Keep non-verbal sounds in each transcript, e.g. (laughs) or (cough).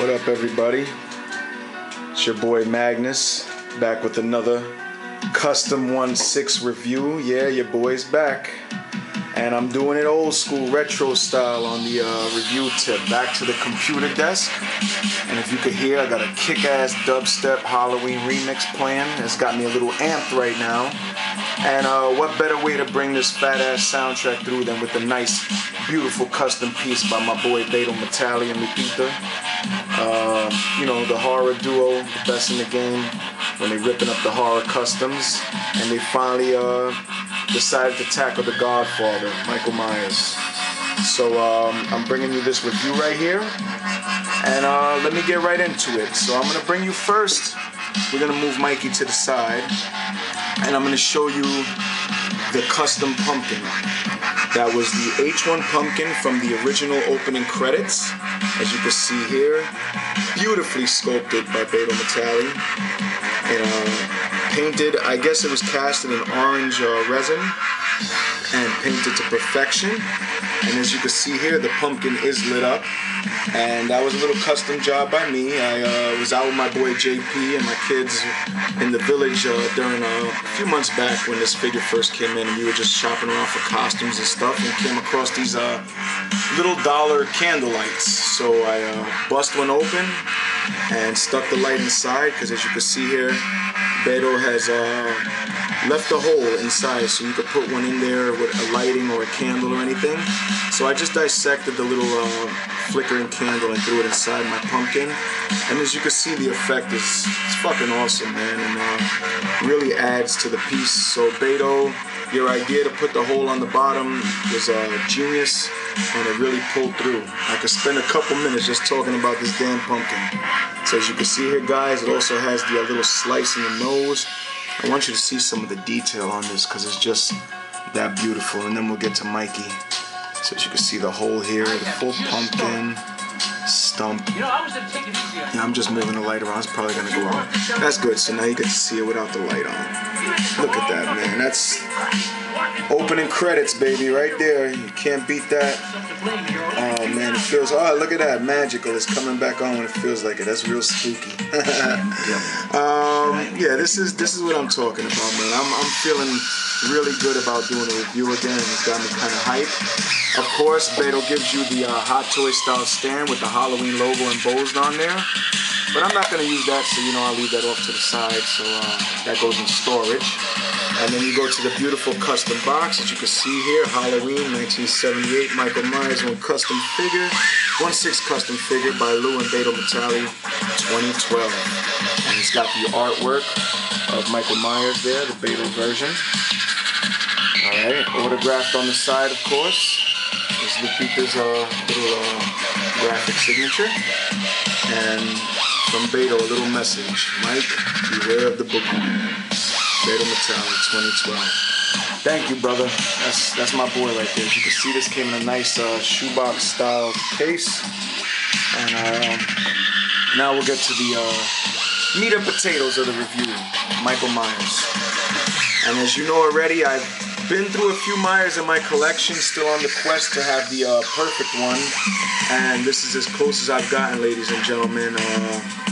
What up, everybody? It's your boy Magnus back with another custom 1-6 review. Yeah, your boy's back. And I'm doing it old school, retro style on the uh, review tip. Back to the computer desk. And if you could hear, I got a kick ass dubstep Halloween remix playing. It's got me a little amped right now. And uh, what better way to bring this fat ass soundtrack through than with a nice, beautiful custom piece by my boy Beto Matali and Lupita. Uh, you know, the horror duo, the best in the game, when they ripping up the horror customs. And they finally uh, decided to tackle the Godfather, Michael Myers. So um, I'm bringing you this review right here, and uh, let me get right into it. So I'm gonna bring you first. We're gonna move Mikey to the side, and I'm gonna show you the custom pumpkin. That was the H1 pumpkin from the original opening credits, as you can see here, beautifully sculpted by Beto Matali, and uh, painted. I guess it was cast in an orange uh, resin and painted to perfection. And as you can see here, the pumpkin is lit up. And that was a little custom job by me. I uh, was out with my boy JP and my kids in the village uh, during uh, a few months back when this figure first came in, and we were just shopping around for costumes and stuff, and came across these uh, little dollar candle lights. So I uh, bust one open and stuck the light inside, because as you can see here, Beto has uh, left a hole inside so you could put one in there with a lighting or a candle or anything. So I just dissected the little uh, flickering candle and threw it inside my pumpkin. And as you can see, the effect is it's fucking awesome, man, and uh, really adds to the piece. So Beto, your idea to put the hole on the bottom was uh, genius, and it really pulled through. I could spend a couple minutes just talking about this damn pumpkin. So as you can see here, guys, it also has the little slice in the nose. I want you to see some of the detail on this because it's just that beautiful. And then we'll get to Mikey. So as you can see the hole here, the full pumpkin Yeah, I'm just moving the light around. It's probably gonna go on. That's good. So now you get to see it without the light on. Look at that, man. That's opening credits, baby, right there. You can't beat that. Oh man, it feels. Oh, look at that, magical. It's coming back on when it feels like it. That's real spooky. (laughs) um, yeah, this is this is what I'm talking about, man. I'm I'm feeling really good about doing a review again. It's got me kind of hype. Of course, Beto gives you the uh, Hot Toy style stand with the Halloween logo embossed on there. But I'm not going to use that, so you know I'll leave that off to the side. So uh, that goes in storage. And then you go to the beautiful custom box that you can see here, Halloween 1978, Michael Myers one custom figure, 1-6 custom figure by Lou and Beto Matali, 2012. And it's got the artwork of Michael Myers there, the Beto version. Alright, autographed on the side, of course. Is Lupita's uh, little uh, graphic signature. And from Beto, a little message. Mike, beware of the boogeyman. Beto Matali, 2012. Thank you, brother. That's that's my boy right there. As you can see, this came in a nice uh, shoebox style case. And um, now we'll get to the uh, meat and potatoes of the review. Michael Myers. And as you know already, I've been through a few Myers in my collection, still on the quest to have the uh, perfect one. And this is as close as I've gotten, ladies and gentlemen. Uh,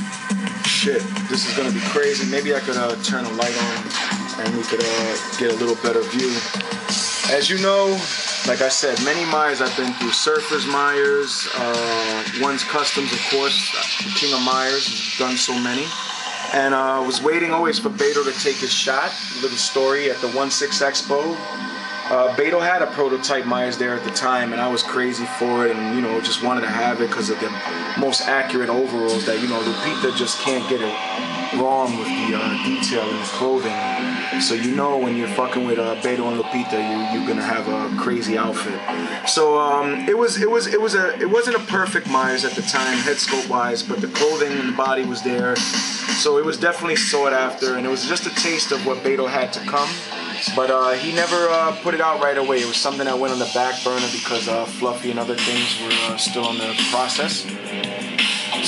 shit, this is gonna be crazy. Maybe I could uh, turn a light on and we could uh, get a little better view. As you know, like I said, many Myers I've been through. Surfers Myers, uh, One's Customs, of course. King of Myers, done so many. And I uh, was waiting always for Beto to take his shot. Little story at the 1-6 Expo. Uh, Beto had a prototype Myers there at the time, and I was crazy for it, and you know, just wanted to have it because of the most accurate overalls that you know, Lupita just can't get it wrong with the uh, detail in the clothing. So you know, when you're fucking with uh, Beto and Lupita, you, you're gonna have a crazy outfit. So um, it was, it was, it was a, it wasn't a perfect Myers at the time, head sculpt wise, but the clothing and the body was there. So it was definitely sought after, and it was just a taste of what Beto had to come. But uh, he never uh, put it out right away. It was something that went on the back burner because uh, Fluffy and other things were uh, still in the process.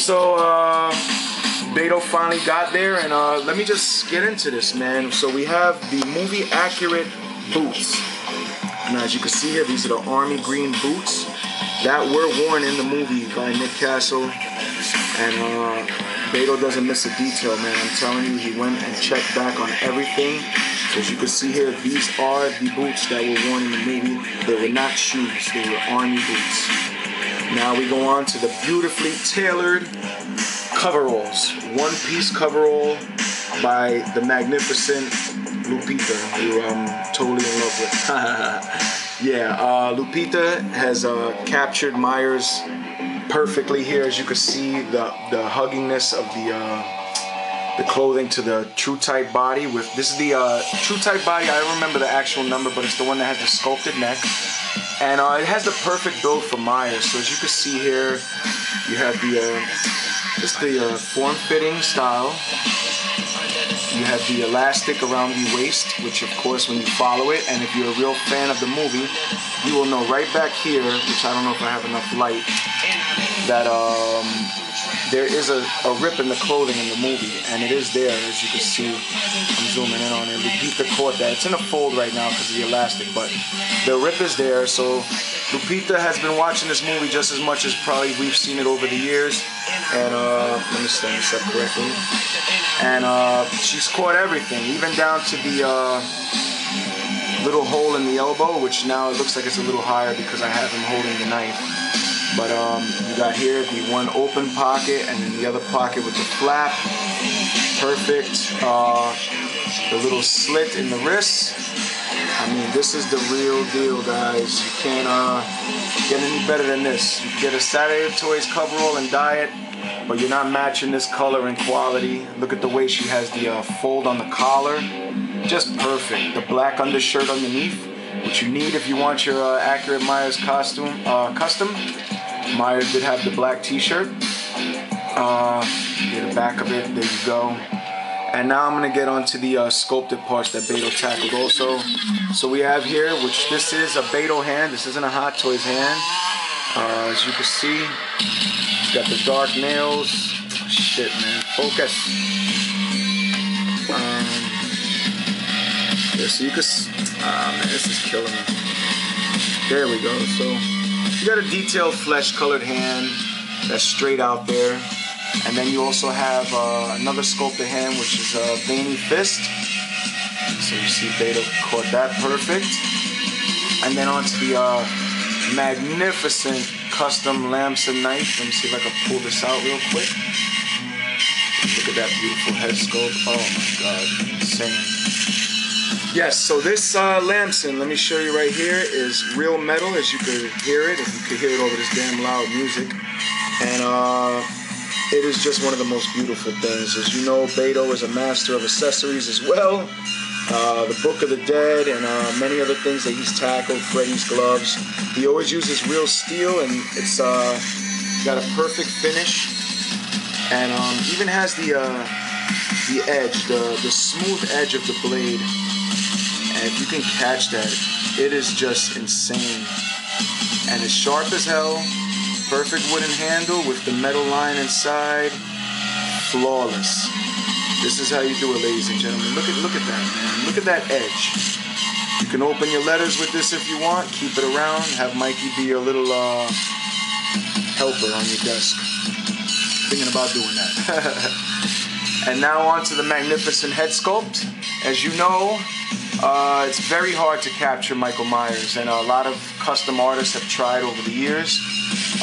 So uh, Beto finally got there, and uh, let me just get into this, man. So we have the movie accurate boots. And as you can see here, these are the army green boots that were worn in the movie by Nick Castle And uh, Beto doesn't miss a detail, man. I'm telling you, he went and checked back on everything. As you can see here, these are the boots that were worn in the movie. They were not shoes, they were army boots. Now we go on to the beautifully tailored coveralls. One piece coverall by the magnificent Lupita, who I'm totally in love with. (laughs) yeah, uh, Lupita has uh, captured Myers perfectly here. As you can see, the the huggingness of the uh, the clothing to the true type body. With this is the uh, true type body. I remember the actual number, but it's the one that has the sculpted neck. And uh, it has the perfect build for Myers. So as you can see here, you have the uh, just the uh, form-fitting style. You have the elastic around the waist, which of course when you follow it, and if you're a real fan of the movie, you will know right back here, which I don't know if I have enough light, that um, there is a, a rip in the clothing in the movie, and it is there, as you can see. I'm zooming in on it. Lupita caught that. It's in a fold right now because of the elastic, but the rip is there. So Lupita has been watching this movie just as much as probably we've seen it over the years. And uh, let me stand this up correctly. And uh, she's caught everything, even down to the uh, little hole in the elbow, which now it looks like it's a little higher because I have him holding the knife. But um, you got here the one open pocket and then the other pocket with the flap. Perfect. Uh, the little slit in the wrist. I mean, this is the real deal, guys. You can't uh, get any better than this. You get a Saturday Toys coverall and diet, but you're not matching this color and quality. Look at the way she has the uh, fold on the collar. Just perfect. The black undershirt underneath, which you need if you want your uh, accurate Myers costume uh, custom. Myers did have the black t-shirt. Uh, get the back of it, there you go. And now I'm gonna get onto the uh, sculpted parts that Beto tackled also. So we have here, which this is a Beto hand, this isn't a Hot Toys hand. Uh, as you can see, it's got the dark nails. Shit, man, focus. Um, yeah, so you can, ah man, this is killing me. There we go, so you got a detailed flesh colored hand that's straight out there. And then you also have uh, another sculpted hand, which is a veiny fist. So you see Beto caught that perfect. And then onto the uh, magnificent custom Lamson knife. Let me see if I can pull this out real quick. Look at that beautiful head sculpt. Oh my god, insane. Yes, so this uh, Lamson, let me show you right here, is real metal, as you could hear it, if you could hear it over this damn loud music. And uh, it is just one of the most beautiful things. As you know, Beto is a master of accessories as well. Uh, the Book of the Dead and uh, many other things that he's tackled, Freddy's gloves. He always uses real steel and it's uh, got a perfect finish. And um, even has the uh, the edge, the, the smooth edge of the blade and if you can catch that, it is just insane. And it's sharp as hell. Perfect wooden handle with the metal line inside. Flawless. This is how you do it, ladies and gentlemen. Look at look at that, man. Look at that edge. You can open your letters with this if you want. Keep it around. Have Mikey be your little uh, helper on your desk. Thinking about doing that. (laughs) and now on to the magnificent head sculpt. As you know, uh, it's very hard to capture Michael Myers, and a lot of custom artists have tried over the years.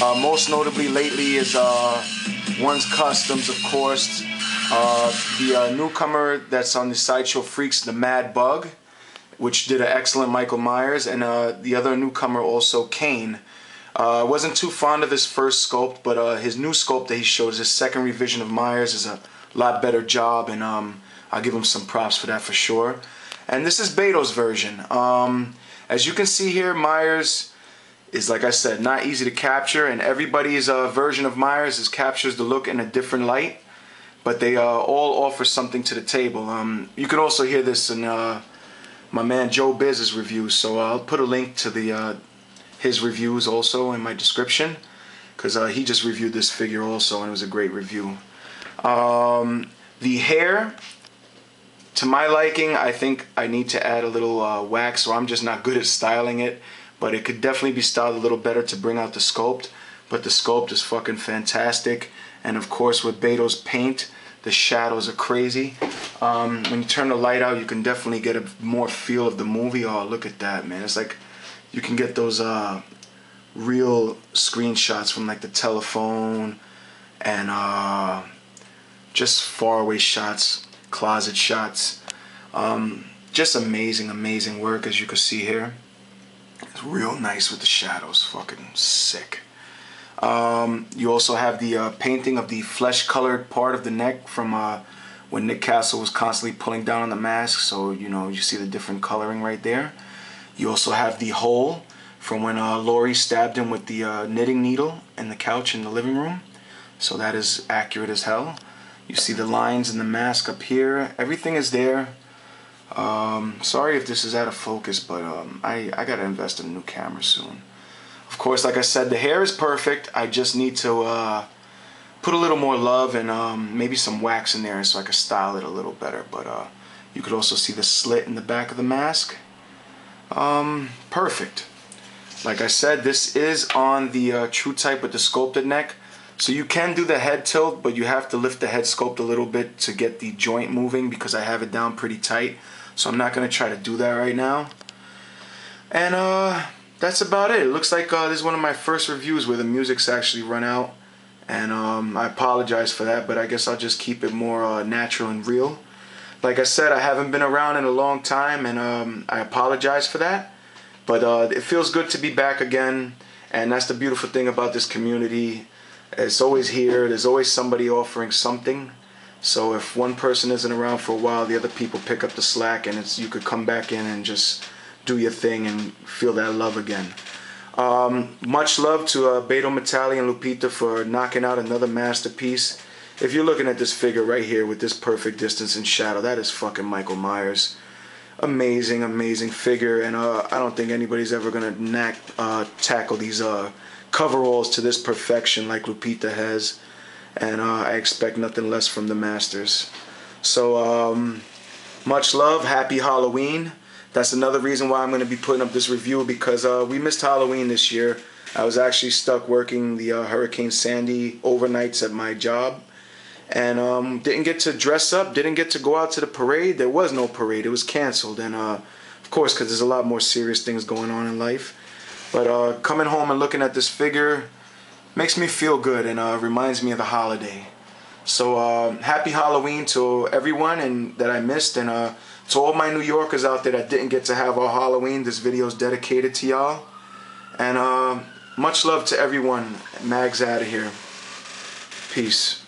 Uh, most notably lately is uh, One's Customs, of course. Uh, the uh, newcomer that's on the Sideshow Freaks, the Mad Bug, which did an excellent Michael Myers, and uh, the other newcomer also, Kane. I wasn't too fond of his first sculpt, but his new sculpt that he showed, his second revision of Myers, is a lot better job, and um, I'll give him some props for that for sure. And this is Beto's version. Um, as you can see here, Myers is, like I said, not easy to capture, and everybody's uh, version of Myers is captures the look in a different light, but they uh, all offer something to the table. Um, you can also hear this in uh, my man Joe Bizz's review, so I'll put a link to the uh, his reviews also in my description, because uh, he just reviewed this figure also, and it was a great review. Um, the hair to my liking, I think I need to add a little uh, wax, so I'm just not good at styling it. But it could definitely be styled a little better to bring out the sculpt. But the sculpt is fucking fantastic. And of course with Beto's paint, the shadows are crazy. Um, when you turn the light out, you can definitely get a more feel of the movie. Oh, look at that, man. It's like you can get those uh, real screenshots from like the telephone and uh, just faraway shots, closet shots. Um, just amazing, amazing work as you can see here. It's real nice with the shadows, fucking sick. Um, you also have the uh, painting of the flesh-colored part of the neck from uh, when Nick Castle was constantly pulling down on the mask. So, you know, you see the different coloring right there. You also have the hole from when uh, stabbed him with the uh, knitting needle in the couch in the living room. So that is accurate as hell. You see the lines in the mask up here. Everything is there. Um, sorry if this is out of focus, but um, I, I gotta invest in a new camera soon. Of course, like I said, the hair is perfect. I just need to uh, put a little more love and um, maybe some wax in there so I can style it a little better. But uh, you could also see the slit in the back of the mask. Um, perfect. Like I said, this is on the uh, true type with the sculpted neck. So you can do the head tilt, but you have to lift the head sculpt a little bit to get the joint moving because I have it down pretty tight. So I'm not going to try to do that right now. And uh, that's about it. It looks like uh, this is one of my first reviews where the music's actually run out. And um, I apologize for that, but I guess I'll just keep it more uh, natural and real. Like I said, I haven't been around in a long time, and um, I apologize for that. But uh, it feels good to be back again, and that's the beautiful thing about this community. It's always here. There's always somebody offering something. So if one person isn't around for a while, the other people pick up the slack, and it's you could come back in and just do your thing and feel that love again. Um, much love to uh, Beto Matali and Lupita for knocking out another masterpiece. If you're looking at this figure right here with this perfect distance and shadow, that is fucking Michael Myers. Amazing, amazing figure, and uh, I don't think anybody's ever gonna knack, uh, tackle these uh, coveralls to this perfection like Lupita has, and uh, I expect nothing less from the masters. So, um, much love, happy Halloween that's another reason why I'm going to be putting up this review because uh, we missed Halloween this year. I was actually stuck working the uh, Hurricane Sandy overnights at my job and um, didn't get to dress up, didn't get to go out to the parade. There was no parade, it was canceled. And uh, of course, because there's a lot more serious things going on in life. But uh, coming home and looking at this figure makes me feel good and uh, reminds me of the holiday. So uh, happy Halloween to everyone and that I missed and uh, to all my New Yorkers out there that didn't get to have our Halloween, this video is dedicated to y'all. And uh, much love to everyone. Mag's out of here. Peace.